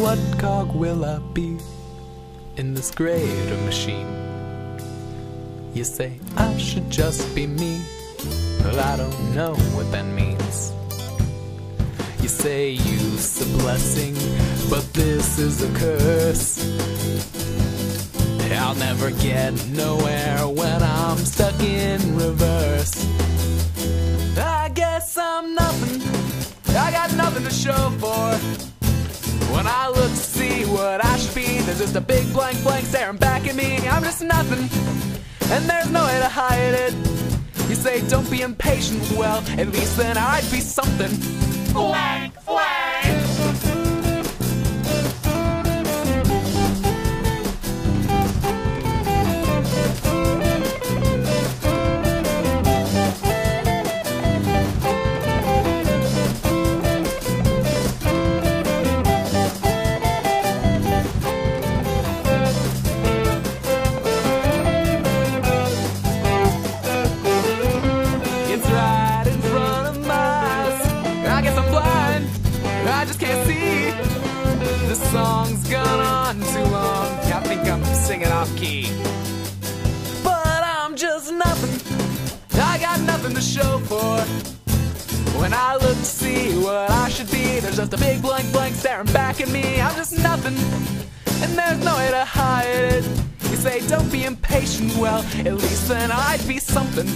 dog will I be in this greater machine? You say I should just be me, but I don't know what that means. You say you's a blessing, but this is a curse. I'll never get nowhere when I'm stuck in reverse. Just a big blank blank staring back at me. I'm just nothing, and there's no way to hide it. You say don't be impatient, well, at least then I'd be something. Blank. I just can't see. The song's gone on too long. I think I'm singing off key. But I'm just nothing. I got nothing to show for. When I look to see what I should be, there's just a big blank blank staring back at me. I'm just nothing. And there's no way to hide it. You say don't be impatient, well, at least then I'd be something.